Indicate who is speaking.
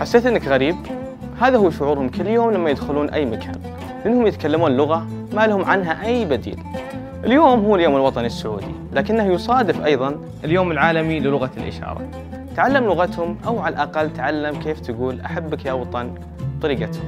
Speaker 1: حسيت إنك غريب؟ هذا هو شعورهم كل يوم لما يدخلون أي مكان، لانهم يتكلمون لغة ما لهم عنها أي بديل. اليوم هو اليوم الوطني السعودي، لكنه يصادف أيضا اليوم العالمي للغة الإشارة. تعلم لغتهم أو على الأقل تعلم كيف تقول أحبك يا وطن তোরে গেছো